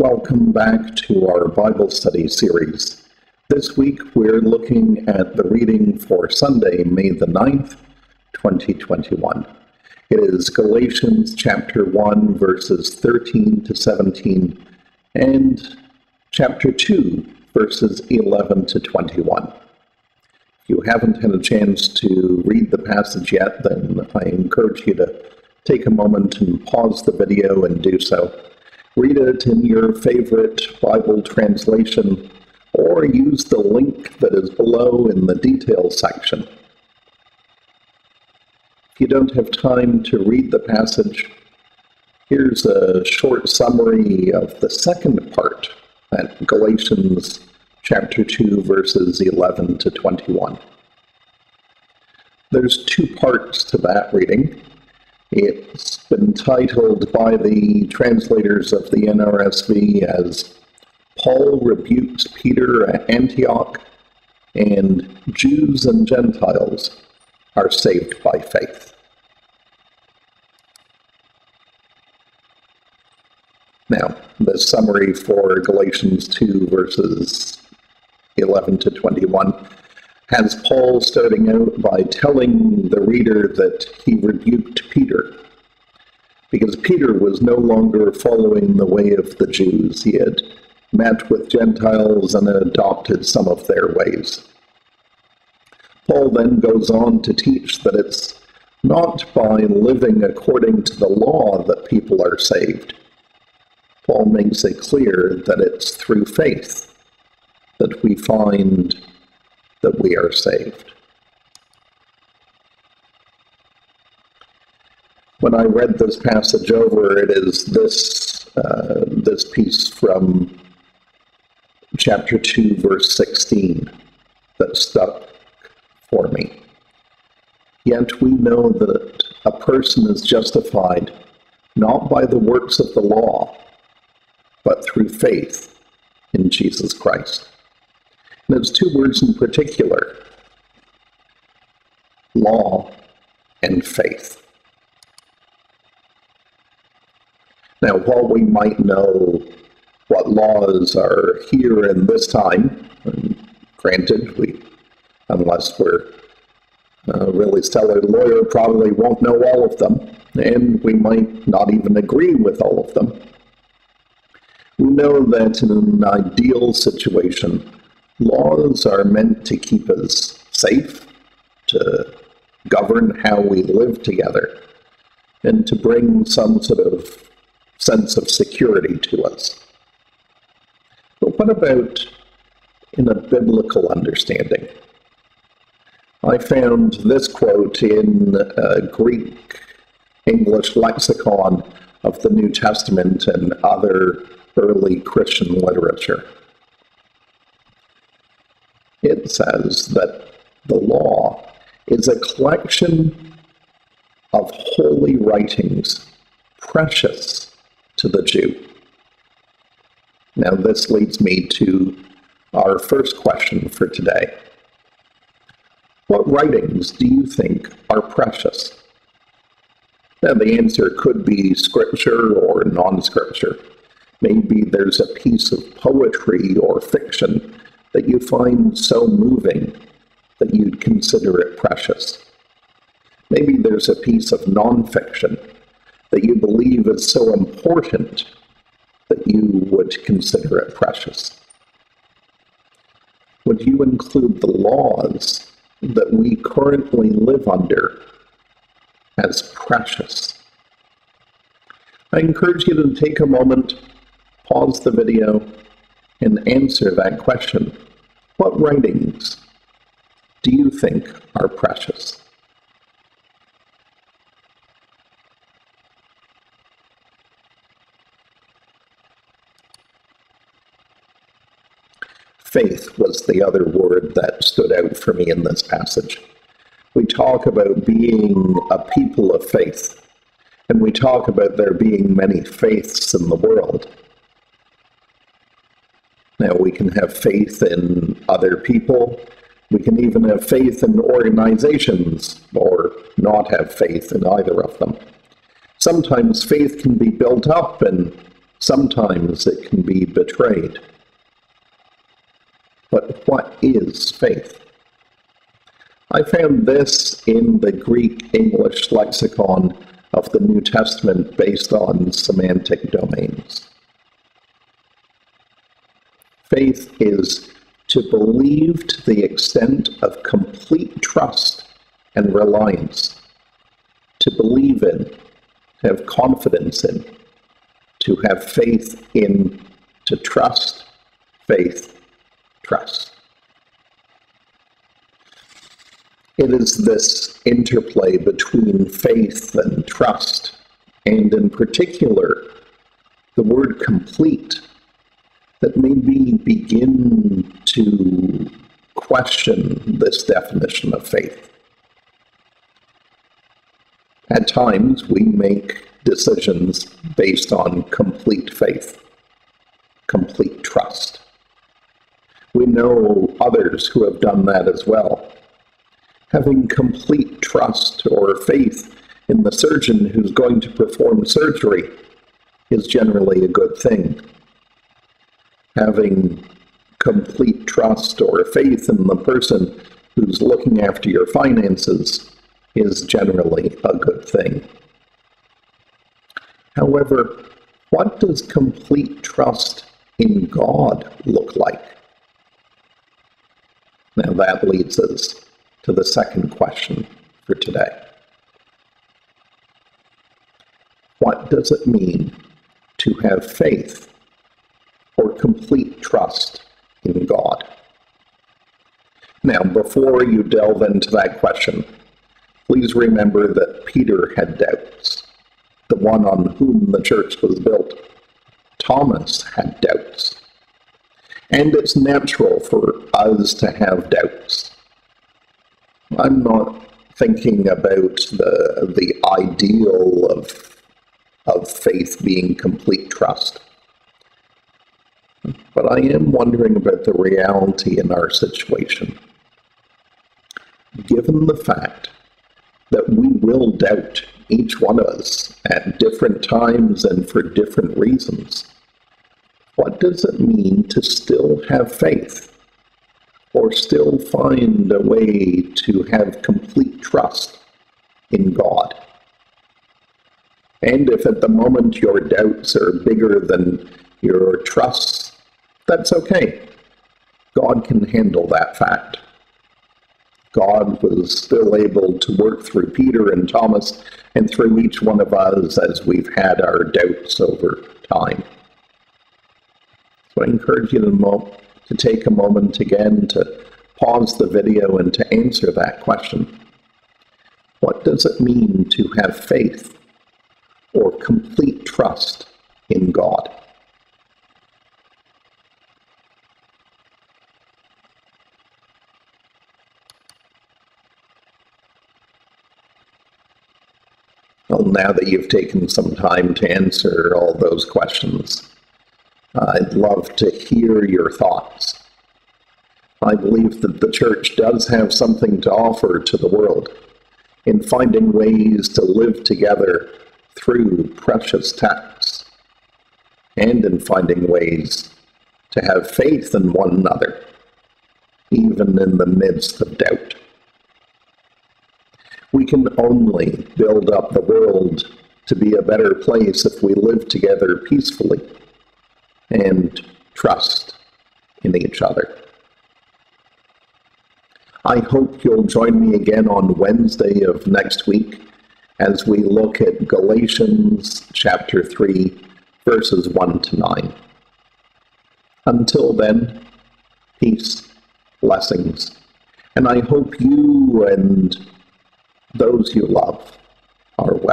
Welcome back to our Bible study series. This week we're looking at the reading for Sunday, May the 9th, 2021. It is Galatians chapter 1, verses 13 to 17, and chapter 2, verses 11 to 21. If you haven't had a chance to read the passage yet, then I encourage you to take a moment and pause the video and do so. Read it in your favorite Bible translation or use the link that is below in the details section. If you don't have time to read the passage, here's a short summary of the second part at Galatians chapter 2, verses 11 to 21. There's two parts to that reading. It's been titled by the translators of the NRSV as Paul Rebukes Peter at Antioch and Jews and Gentiles are saved by faith. Now, the summary for Galatians 2, verses 11 to 21 has Paul starting out by telling the reader that he rebuked Peter. Because Peter was no longer following the way of the Jews. He had met with Gentiles and adopted some of their ways. Paul then goes on to teach that it's not by living according to the law that people are saved. Paul makes it clear that it's through faith that we find that we are saved. When I read this passage over, it is this uh, this piece from chapter two, verse sixteen, that stuck for me. Yet we know that a person is justified not by the works of the law, but through faith in Jesus Christ. Those two words in particular law and faith. Now, while we might know what laws are here in this time, granted, we, unless we're a really stellar lawyer, probably won't know all of them, and we might not even agree with all of them. We know that in an ideal situation, Laws are meant to keep us safe, to govern how we live together, and to bring some sort of sense of security to us. But what about in a biblical understanding? I found this quote in a Greek English lexicon of the New Testament and other early Christian literature it says that the law is a collection of holy writings precious to the Jew. Now, this leads me to our first question for today. What writings do you think are precious? Now, the answer could be scripture or non scripture. Maybe there's a piece of poetry or fiction that you find so moving that you'd consider it precious. Maybe there's a piece of nonfiction that you believe is so important that you would consider it precious. Would you include the laws that we currently live under as precious? I encourage you to take a moment, pause the video, and answer that question. What writings do you think are precious? Faith was the other word that stood out for me in this passage. We talk about being a people of faith, and we talk about there being many faiths in the world. Now, we can have faith in other people. We can even have faith in organizations or not have faith in either of them. Sometimes faith can be built up and Sometimes it can be betrayed. But what is faith? I found this in the Greek English lexicon of the New Testament based on semantic domains. Faith is to believe to the extent of complete trust and reliance, to believe in, to have confidence in, to have faith in, to trust, faith, trust. It is this interplay between faith and trust, and in particular, the word complete, that me begin to question this definition of faith. At times, we make decisions based on complete faith, complete trust. We know others who have done that as well having complete trust or faith in the surgeon who's going to perform surgery is generally a good thing. Having complete trust or faith in the person who's looking after your finances is generally a good thing. However, what does complete trust in God look like? Now that leads us to the second question for today. What does it mean to have faith or complete trust in God? Now, before you delve into that question, please remember that Peter had doubts, the one on whom the church was built. Thomas had doubts. And it's natural for us to have doubts. I'm not thinking about the the ideal of of faith being complete trust. But I am wondering about the reality in our situation. Given the fact that we will doubt each one of us at different times and for different reasons, what does it mean to still have faith? or still find a way to have complete trust in God. And if at the moment your doubts are bigger than your trusts, that's okay. God can handle that fact. God was still able to work through Peter and Thomas and through each one of us as we've had our doubts over time. So I encourage you to take a moment again to pause the video and to answer that question. What does it mean to have faith or complete trust in God? Well, now that you've taken some time to answer all those questions, I'd love to hear your thoughts. I believe that the church does have something to offer to the world in finding ways to live together through precious texts and in finding ways to have faith in one another, even in the midst of doubt. We can only build up the world to be a better place if we live together peacefully and trust in each other. I hope you'll join me again on Wednesday of next week as we look at Galatians chapter 3, verses 1 to 9. Until then, peace, blessings, and I hope you and those you love are well.